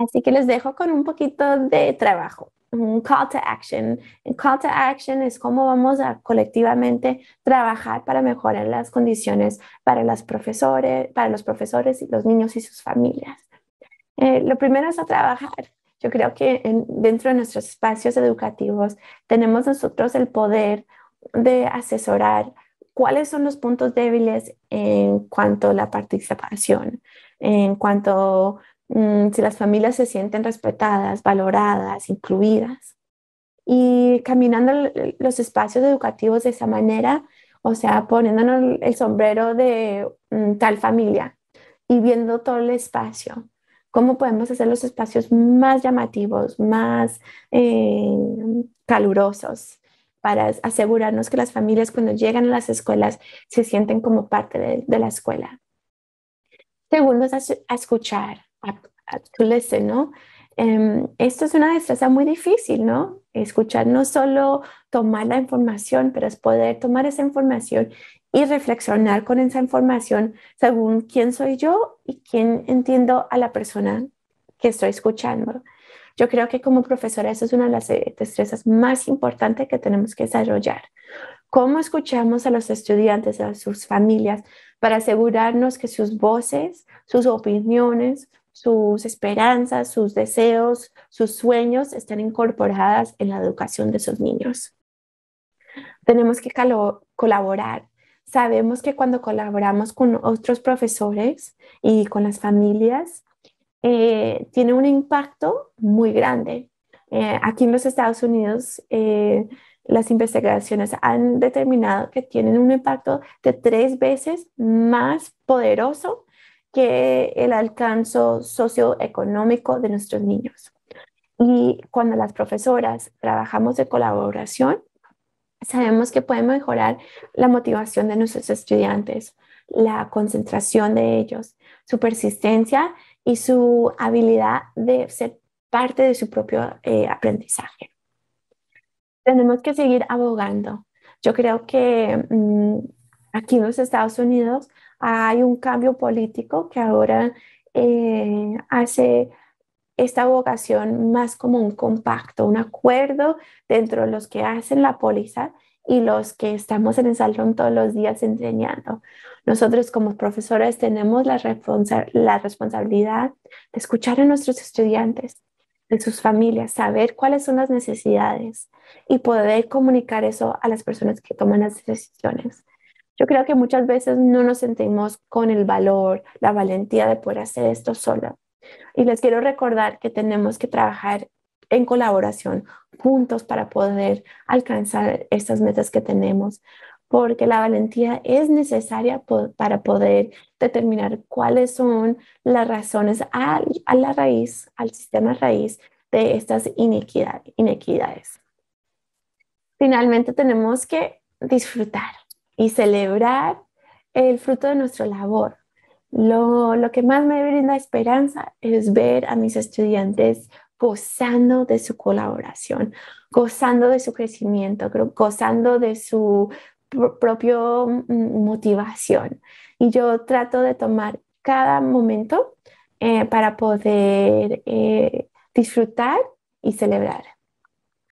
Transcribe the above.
Así que les dejo con un poquito de trabajo, un call to action. Call to action es cómo vamos a colectivamente trabajar para mejorar las condiciones para, los profesores, para los profesores y los niños y sus familias. Eh, lo primero es a trabajar. Yo creo que dentro de nuestros espacios educativos tenemos nosotros el poder de asesorar cuáles son los puntos débiles en cuanto a la participación, en cuanto Mm, si las familias se sienten respetadas, valoradas, incluidas. Y caminando los espacios educativos de esa manera, o sea, poniéndonos el sombrero de mm, tal familia y viendo todo el espacio, cómo podemos hacer los espacios más llamativos, más eh, calurosos, para asegurarnos que las familias cuando llegan a las escuelas se sienten como parte de, la escuela. Segundo es escuchar, to listen, ¿no? Em, esto es una destreza muy difícil, ¿no? Escuchar no solo tomar la información, pero es poder tomar esa información y reflexionar con esa información según quién soy yo y quién entiendo a la persona que estoy escuchando. Yo creo que como profesora eso es una de las eh, destrezas más importantes que tenemos que desarrollar. ¿Cómo escuchamos a los estudiantes, a sus familias, para asegurarnos que sus voces, sus opiniones, sus esperanzas, sus deseos, sus sueños están incorporadas en la educación de sus niños. Tenemos que colaborar. Sabemos que cuando colaboramos con otros profesores y con las familias, eh, tiene un impacto muy grande. Eh, aquí en los Estados Unidos, eh, las investigaciones han determinado que tienen un impacto de tres veces más poderoso que el alcance socioeconómico de nuestros niños. Y cuando las profesoras trabajamos de colaboración, sabemos que puede mejorar la motivación de nuestros estudiantes, la concentración de ellos, su persistencia y su habilidad de ser parte de su propio eh, aprendizaje. Tenemos que seguir abogando. Yo creo que mm, aquí en los Estados Unidos hay un cambio político que ahora eh, hace esta vocación más como un compacto, un acuerdo dentro de los que hacen la póliza y los que estamos en el salón todos los días enseñando. Nosotros como profesores tenemos la, la responsabilidad de escuchar a nuestros estudiantes, de sus familias, saber cuáles son las necesidades y poder comunicar eso a las personas que toman las decisiones. Yo creo que muchas veces no nos sentimos con el valor, la valentía de poder hacer esto sola. Y les quiero recordar que tenemos que trabajar en colaboración juntos para poder alcanzar estas metas que tenemos, porque la valentía es necesaria para poder determinar cuáles son las razones a, la raíz, al sistema raíz de estas inequidades. Finalmente tenemos que disfrutar y celebrar el fruto de nuestra labor. Lo, lo, que más me brinda esperanza es ver a mis estudiantes gozando de su colaboración, gozando de su crecimiento, gozando de su propia motivación. Y yo trato de tomar cada momento eh, para poder eh, disfrutar y celebrar.